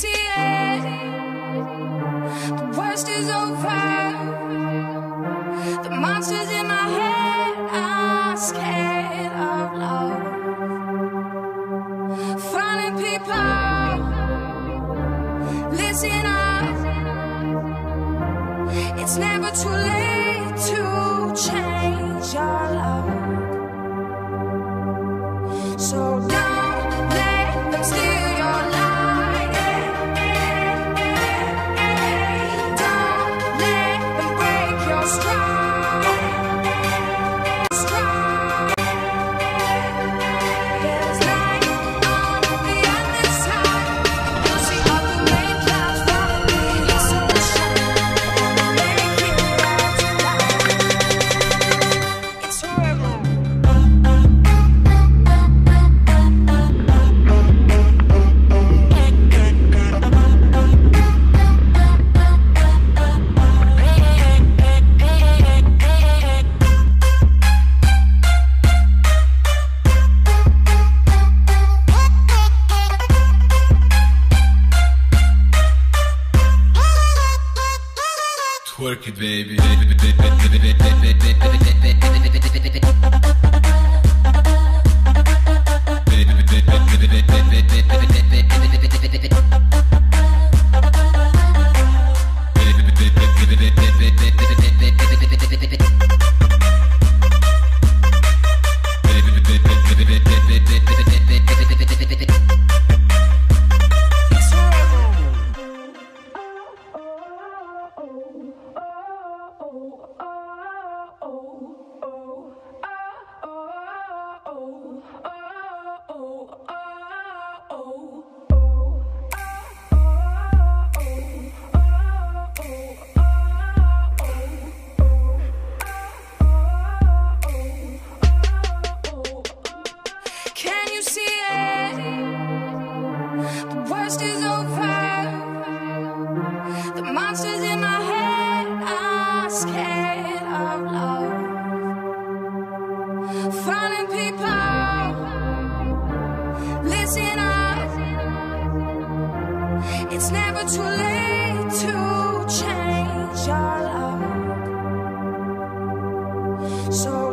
The worst is over. The monsters in my head are scared of love. Funny people, listen up. It's never too late to change your love. So. Twerk it, baby. over. The monsters in my head are scared of love. People, listen up. It's never too late to change your. So